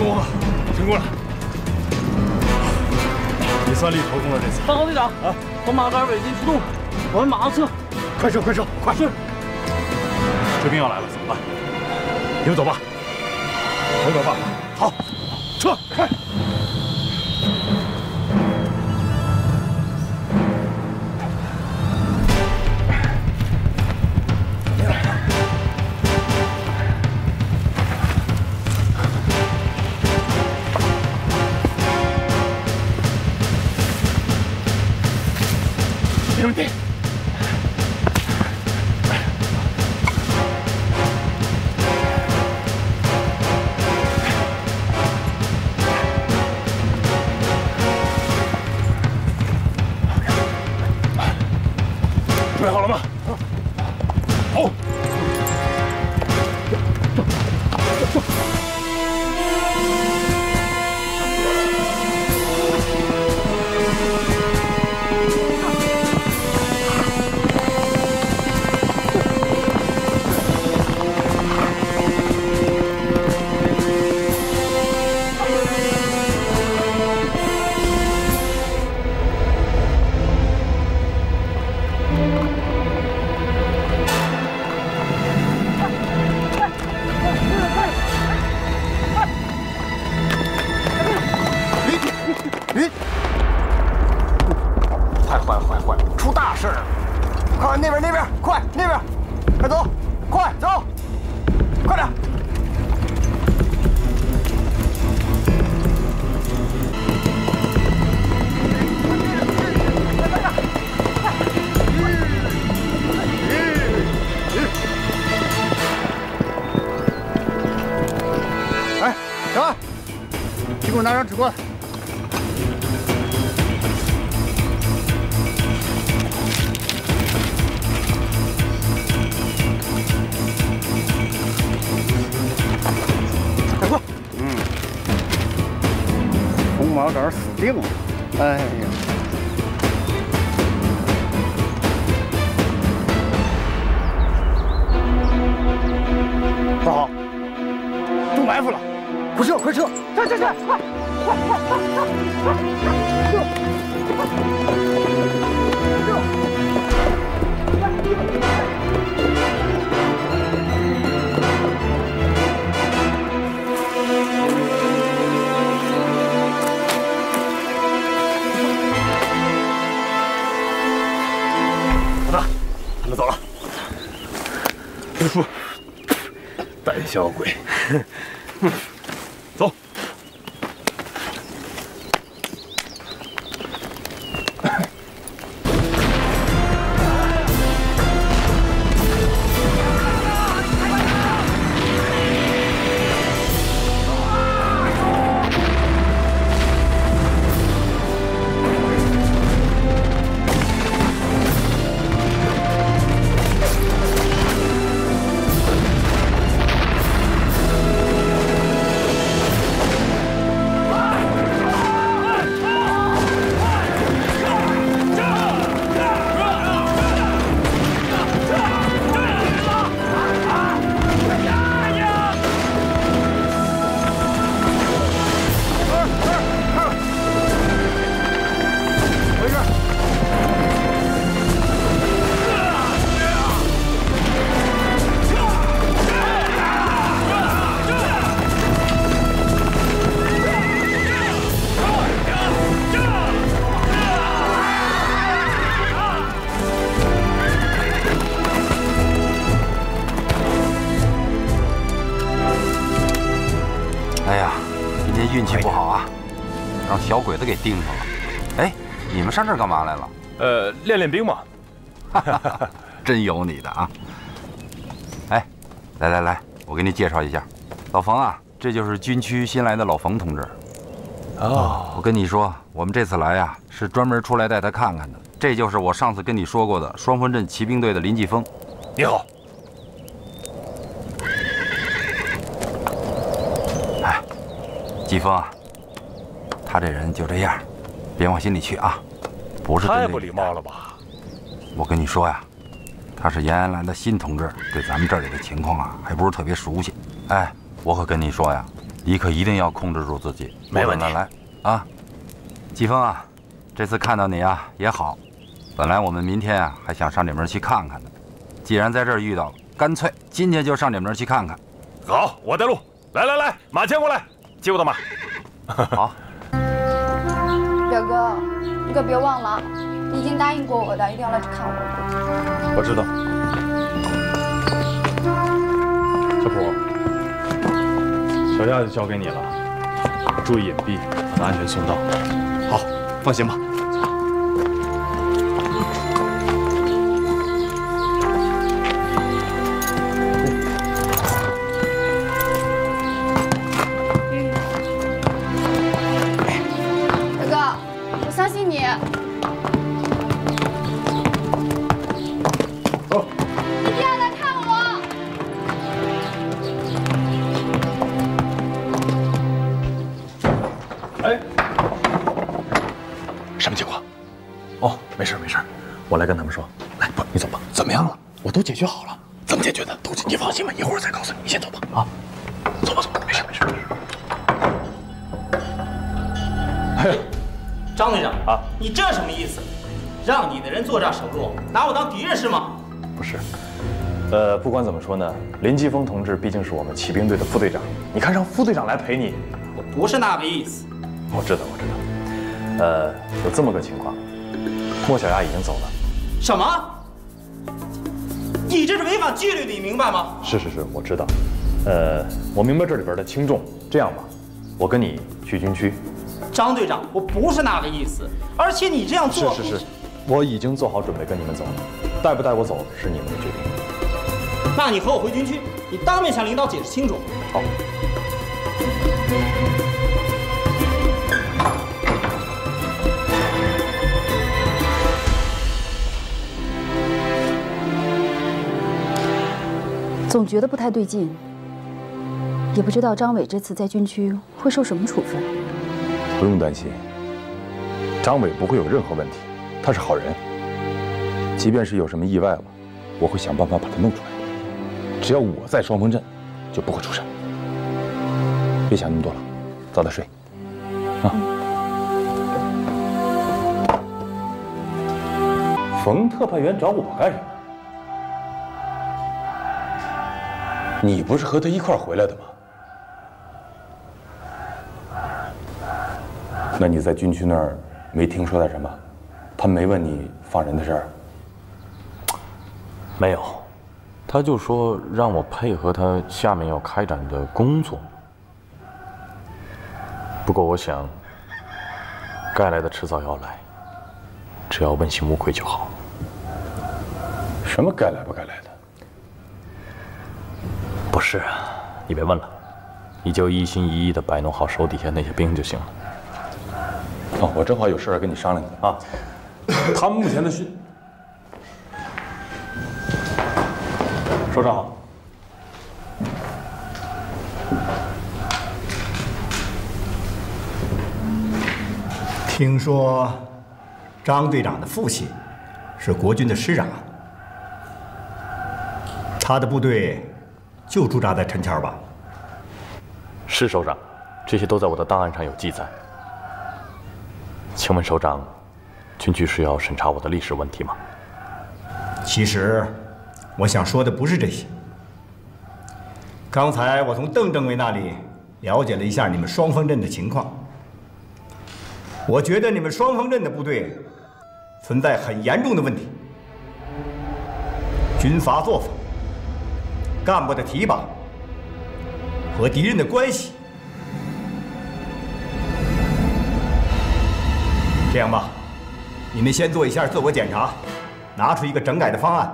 成功了，成功了！你算立头功了这次。报告队长啊，黄马杆尾进出动，我们马上撤，快撤快撤快！追兵要来了，怎么办？你们走吧，我有办法。好，撤！没给我拿张纸过来。快过！嗯，红毛仔死定了！哎呀！快撤！快撤！撤撤！快！快快快快快！撤！老大，他们走了。师傅，胆小鬼，们上这儿干嘛来了？呃，练练兵嘛。真有你的啊！哎，来来来，我给你介绍一下，老冯啊，这就是军区新来的老冯同志。哦，我跟你说，我们这次来呀，是专门出来带他看看的。这就是我上次跟你说过的双峰镇骑兵队的林继峰。你好。哎，继峰啊，他这人就这样，别往心里去啊。不是太不礼貌了吧？我跟你说呀，他是延安来的新同志，对咱们这里的情况啊，还不是特别熟悉。哎，我可跟你说呀，你可一定要控制住自己。没问题来来啊，季风啊，这这次看到你啊也好。本来我们明天啊还想上你们那去看看呢，既然在这儿遇到了，干脆今天就上你们那儿去看看。好，我带路。来来来，马牵过来，接我的马。好，你可别忘了，你已经答应过我的，一定要来看我。我知道。小普，小亚就交给你了，注意隐蔽，把安全送到。好，放心吧。你。走。一定要来看我。哎，什么情况？哦，没事没事，我来跟他们说。来，不，你走吧。怎么样了？我都解决好了。怎么解决的？都你放心吧，一会儿再告诉你。你先走吧。啊，走吧走吧，没事没事没事。哎，张队长啊，你这什么意思？让你的人做这守路，拿我当敌人是吗？不是，呃，不管怎么说呢，林继峰同志毕竟是我们骑兵队的副队长，你看让副队长来陪你，我不是那个意思。我知道，我知道。呃，有这么个情况，莫小丫已经走了。什么？你这是违反纪律的，你明白吗？是是是，我知道。呃，我明白这里边的轻重。这样吧，我跟你去军区。张队长，我不是那个意思，而且你这样做……是是是，我已经做好准备跟你们走了，带不带我走是你们的决定。那你和我回军区，你当面向领导解释清楚。好。总觉得不太对劲，也不知道张伟这次在军区会受什么处分。不用担心，张伟不会有任何问题，他是好人。即便是有什么意外了，我会想办法把他弄出来。只要我在双峰镇，就不会出事。别想那么多了，早点睡。啊。冯特派员找我干什么？你不是和他一块回来的吗？那你在军区那儿没听说点什么？他没问你放人的事儿？没有，他就说让我配合他下面要开展的工作。不过我想，该来的迟早要来，只要问心无愧就好。什么该来不该来的？不是啊，你别问了，你就一心一意的摆弄好手底下那些兵就行了。哦，我正好有事儿跟你商量呢啊。他们目前的训，首长好。听说张队长的父亲是国军的师长，他的部队就驻扎在陈桥吧？是首长，这些都在我的档案上有记载。请问首长，军区是要审查我的历史问题吗？其实，我想说的不是这些。刚才我从邓政委那里了解了一下你们双峰镇的情况，我觉得你们双峰镇的部队存在很严重的问题，军阀作风、干部的提拔和敌人的关系。这样吧，你们先做一下自我检查，拿出一个整改的方案，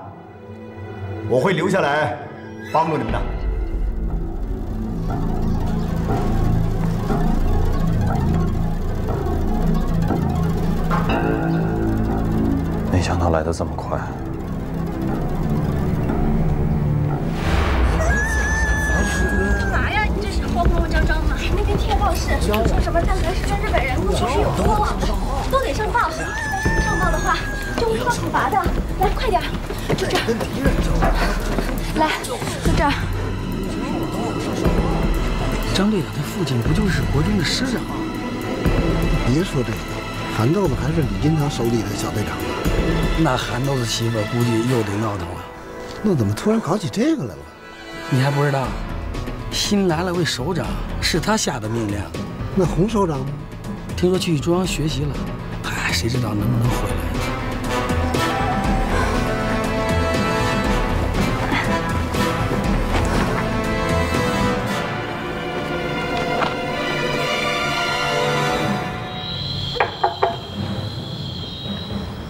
我会留下来帮助你们的。没想到来的这么快。慌慌张张的。那边贴报是说什么他可是跟日本人陆续是有交往的，都得上报。上报的话就会受到处罚的。来，快点，就这儿。来，就这儿。张队长他父亲不就是国军的师长吗？别说这个，韩豆子还是李金堂手里的小队长呢？那韩豆子媳妇估计又得闹腾了。那怎么突然搞起这个来了？你还不知道？新来了位首长，是他下的命令。那洪首长呢？听说去中央学习了。嗨，谁知道能不能回来？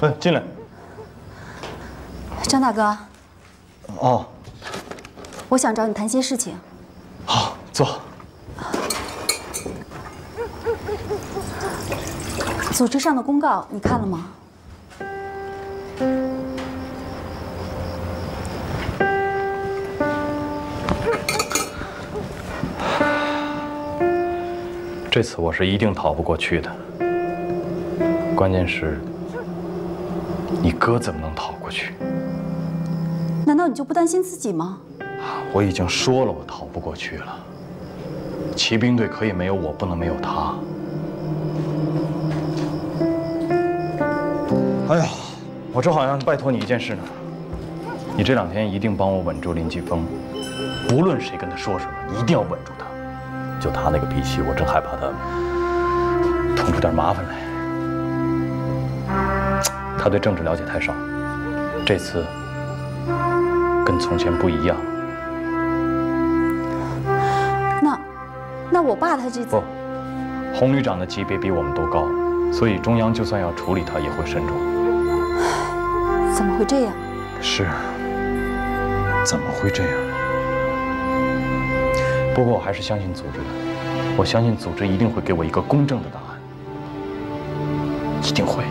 哎，进来。张大哥。哦。我想找你谈些事情。好，坐。组织上的公告你看了吗？这次我是一定逃不过去的。关键是，你哥怎么能逃过去？难道你就不担心自己吗？我已经说了，我逃不过去了。骑兵队可以没有我，不能没有他。哎呀，我这好像拜托你一件事呢。你这两天一定帮我稳住林继峰，无论谁跟他说什么，一定要稳住他。就他那个脾气，我真害怕他捅出点麻烦来。他对政治了解太少，这次跟从前不一样。我爸他这次不，洪旅长的级别比我们都高，所以中央就算要处理他，也会慎重。怎么会这样？是，怎么会这样？不过我还是相信组织的，我相信组织一定会给我一个公正的答案，一定会。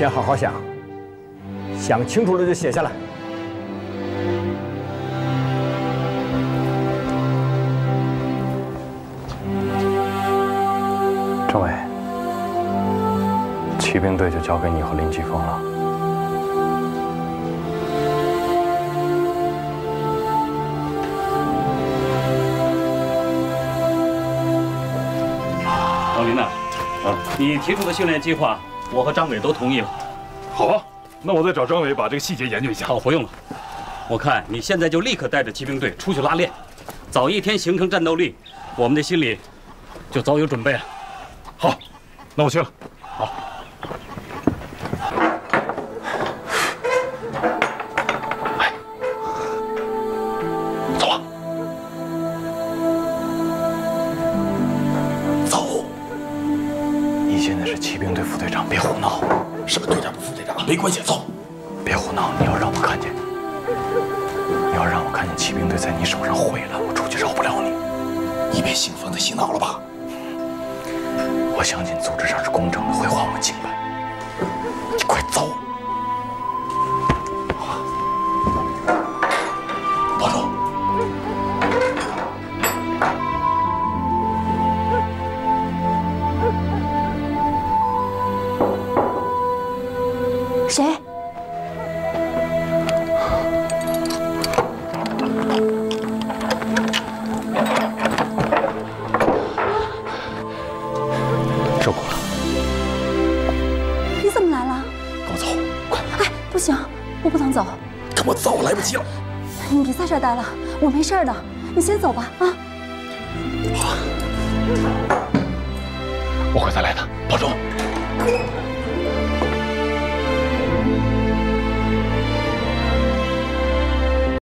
先好好想，想清楚了就写下来。政委，骑兵队就交给你和林继峰了。老林呐，啊，你提出的训练计划。我和张伟都同意了。好啊，那我再找张伟把这个细节研究一下。好，不用了。我看你现在就立刻带着骑兵队出去拉练，早一天形成战斗力，我们的心里就早有准备了。好，那我去了。好。没关系，走。别胡闹！你要让我看见，你要让我看见骑兵队在你手上毁了，我出去饶不了你。你被兴奋的洗脑了吧？我相信组织上是公正的，会还我清白。你快走！待了，我没事的，你先走吧，啊。好，我会再来的，